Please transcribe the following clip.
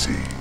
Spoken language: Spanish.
Fantasy.